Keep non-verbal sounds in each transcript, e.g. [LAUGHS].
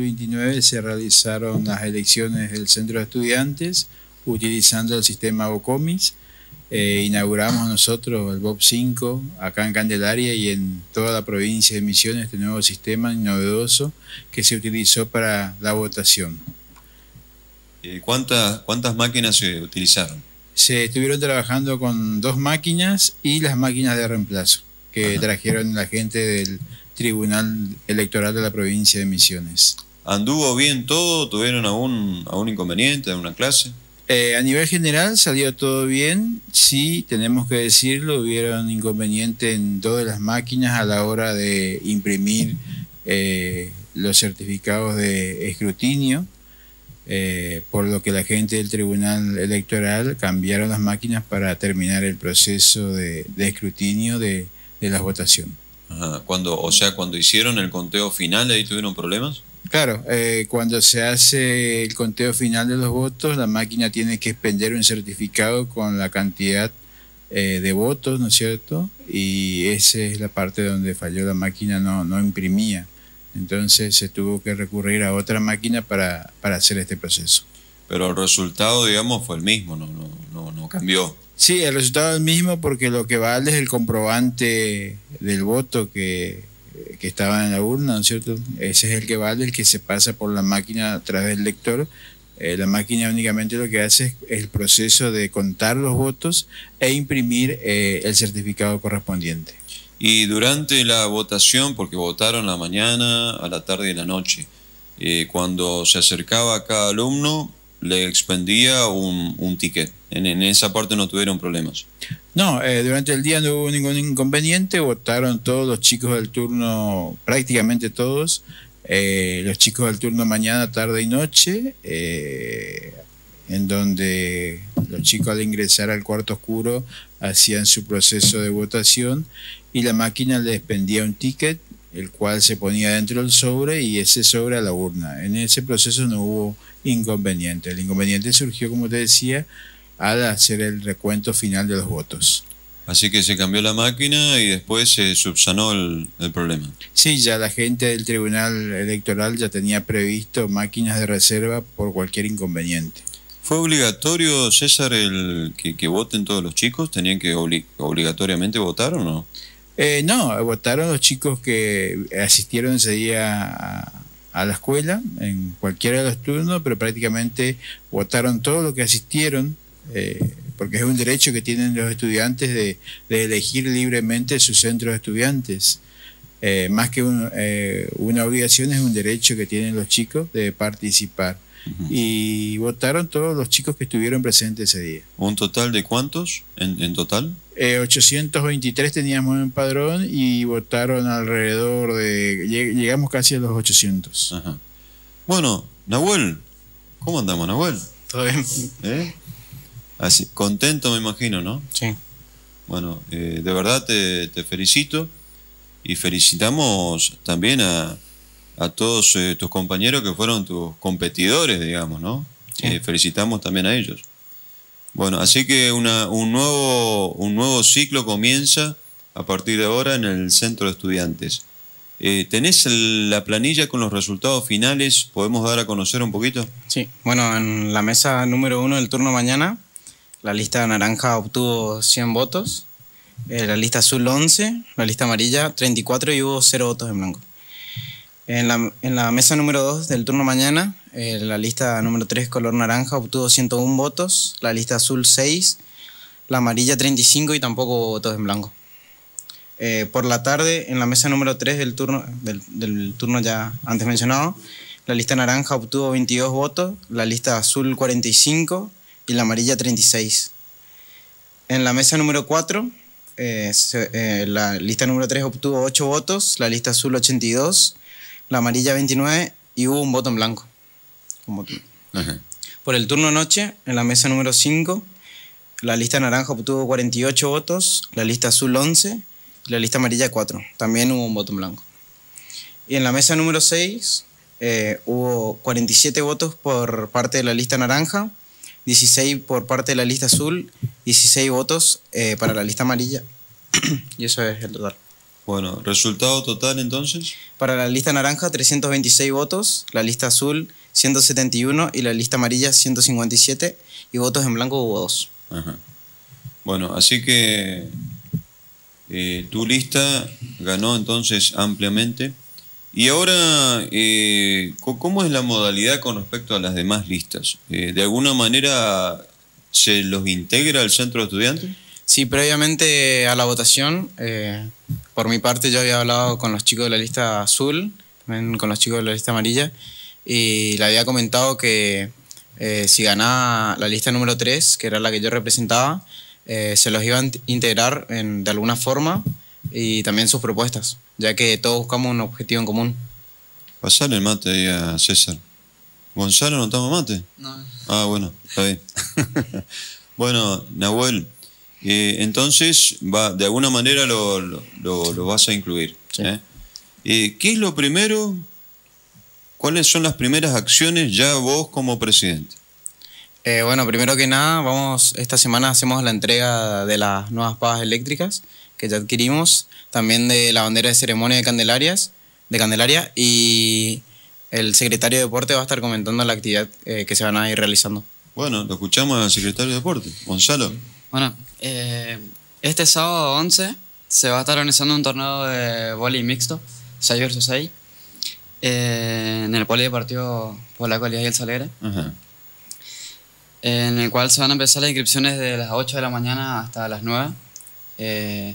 29 se realizaron las elecciones del centro de estudiantes utilizando el sistema OCOMIS. Eh, inauguramos nosotros el BOP 5 acá en Candelaria y en toda la provincia de Misiones este nuevo sistema novedoso que se utilizó para la votación. Eh, ¿Cuántas, ¿Cuántas máquinas se utilizaron? Se estuvieron trabajando con dos máquinas y las máquinas de reemplazo que trajeron la gente del Tribunal Electoral de la provincia de Misiones. ¿Anduvo bien todo? ¿Tuvieron algún, algún inconveniente en una clase? Eh, a nivel general salió todo bien, sí, tenemos que decirlo, hubieron inconveniente en todas las máquinas a la hora de imprimir eh, los certificados de escrutinio, eh, por lo que la gente del Tribunal Electoral cambiaron las máquinas para terminar el proceso de, escrutinio de, de las votaciones. Cuando, o sea, cuando hicieron el conteo final, ahí tuvieron problemas. Claro, eh, cuando se hace el conteo final de los votos, la máquina tiene que expender un certificado con la cantidad eh, de votos, ¿no es cierto? Y esa es la parte donde falló la máquina, no, no imprimía. Entonces se tuvo que recurrir a otra máquina para, para hacer este proceso. Pero el resultado, digamos, fue el mismo, no, no, no, no cambió. Sí, el resultado es el mismo porque lo que vale es el comprobante del voto que que estaba en la urna, ¿no es cierto? Ese es el que vale, el que se pasa por la máquina a través del lector. Eh, la máquina únicamente lo que hace es el proceso de contar los votos e imprimir eh, el certificado correspondiente. Y durante la votación, porque votaron la mañana, a la tarde y la noche, eh, cuando se acercaba a cada alumno, le expendía un, un ticket. En, en, esa parte no tuvieron problemas. No, eh, durante el día no hubo ningún inconveniente, votaron todos los chicos del turno, prácticamente todos, eh, los chicos del turno mañana, tarde y noche, eh, en donde los chicos al ingresar al cuarto oscuro hacían su proceso de votación y la máquina les expendía un ticket, el cual se ponía dentro del sobre y ese sobre a la urna. En ese proceso no hubo inconveniente. El inconveniente surgió, como te decía, al hacer el recuento final de los votos. Así que se cambió la máquina y después se subsanó el, problema. Sí, ya la gente del Tribunal Electoral ya tenía previsto máquinas de reserva por cualquier inconveniente. ¿Fue obligatorio, César, el que, voten todos los chicos? ¿Tenían que obligatoriamente votar o no? Eh, no, votaron los chicos que asistieron ese día a, a la escuela en cualquiera de los turnos, pero prácticamente votaron todos los que asistieron eh, porque es un derecho que tienen los estudiantes de, elegir libremente su centro de estudiantes. Eh, más que eh, una obligación, es un derecho que tienen los chicos de participar. Y votaron todos los chicos que estuvieron presentes ese día. ¿Un total de cuántos en, total? 823 teníamos en padrón y votaron alrededor de... Llegamos casi a los 800. Bueno, Nahuel, ¿cómo andamos, Nahuel? Todo bien. Así, contento me imagino, ¿no? Sí. Bueno, eh, de verdad te, felicito y felicitamos también a, todos eh, tus compañeros que fueron tus competidores, digamos, ¿no? Eh, felicitamos también a ellos. Bueno, así que una, un, nuevo, un nuevo ciclo comienza a partir de ahora en el Centro de Estudiantes. ¿Tenés la planilla con los resultados finales? ¿Podemos dar a conocer un poquito? Sí, bueno, en la mesa número uno del turno mañana la lista naranja obtuvo 100 votos, eh, la lista azul 11, la lista amarilla 34 y hubo 0 votos en blanco. En la, mesa número 2 del turno mañana, eh, la lista número 3 color naranja obtuvo 101 votos, la lista azul 6, la amarilla 35 y tampoco hubo votos en blanco. Eh, por la tarde, en la mesa número 3 del turno, del, del turno ya antes mencionado, la lista naranja obtuvo 22 votos, la lista azul 45 y la amarilla 36. En la mesa número 4, eh, eh, la lista número 3 obtuvo 8 votos, la lista azul 82, la amarilla 29 y hubo un voto en blanco. Por el turno noche, en la mesa número 5, la lista naranja obtuvo 48 votos, la lista azul 11 y la lista amarilla 4. También hubo un voto en blanco. Y en la mesa número 6 eh, hubo 47 votos por parte de la lista naranja, 16 por parte de la lista azul, 16 votos eh, para la lista amarilla. [CLEARS THROAT] y eso es el total. Bueno, resultado total entonces. Para la lista naranja, 326 votos, la lista azul, 171 y la lista amarilla, 157 y votos en blanco hubo dos. Ajá. Bueno, así que eh, tu lista ganó entonces ampliamente. Y ahora, eh, ¿cómo es la modalidad con respecto a las demás listas? Eh, ¿De alguna manera se los integra al centro de estudiantes? Sí, previamente a la votación, eh, por mi parte yo había hablado con los chicos de la lista azul, también con los chicos de la lista amarilla, y le había comentado que eh, si ganaba la lista número 3, que era la que yo representaba, eh, se los iba a int- integrar de alguna forma y también sus propuestas, ya que todos buscamos un objetivo en común. Pasar el mate ahí a César. ¿Gonzalo no toma mate? No. Ah, bueno, está bien. [LAUGHS] bueno, Nahuel, eh, entonces va, de alguna manera lo, lo- lo- lo vas a incluir. Sí. ¿eh? Eh, ¿Qué es lo primero? ¿Cuáles son las primeras acciones ya vos como presidente? Eh, bueno, primero que nada, vamos, esta semana hacemos la entrega de las nuevas pavas eléctricas que ya adquirimos, también de la bandera de ceremonia de Candelarias, de Candelaria, y el secretario de Deporte va a estar comentando la actividad eh, que se van a ir realizando. Bueno, lo escuchamos al secretario de Deporte, Gonzalo. Bueno, eh, este sábado 11 se va a estar organizando un torneo de vóley mixto, 6 versus 6, eh, en el polideportivo Polaco Elías y el Salegre, Ajá. en el cual se van a empezar las inscripciones de las 8 de la mañana hasta las 9. Eh,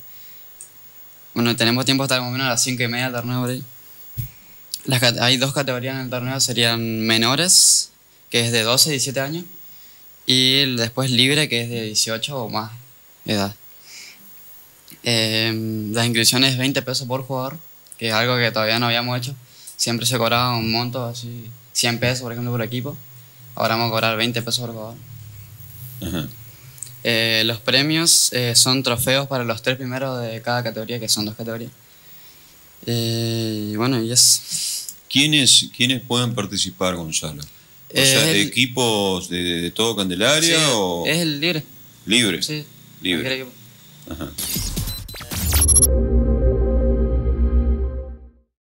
bueno, tenemos tiempo hasta más o menos a las 5 y media del torneo. Las hay dos categorías en el torneo, serían menores, que es de 12 y 17 años, y después libre, que es de 18 o más edad. Eh, las inscripciones es 20 pesos por jugador, que es algo que todavía no habíamos hecho. Siempre se cobraba un monto así, 100 pesos por ejemplo por equipo. Ahora vamos a cobrar 20 pesos por jugador. Ajá. Eh, los premios eh, son trofeos para los tres primeros de cada categoría, que son dos categorías. Eh, y bueno, y es. ¿Quiénes, ¿Quiénes pueden participar, Gonzalo? O sea, el- ¿equipos de, de todo Candelaria Sí, o Es el libre. libre? Sí, Libre. Ajá.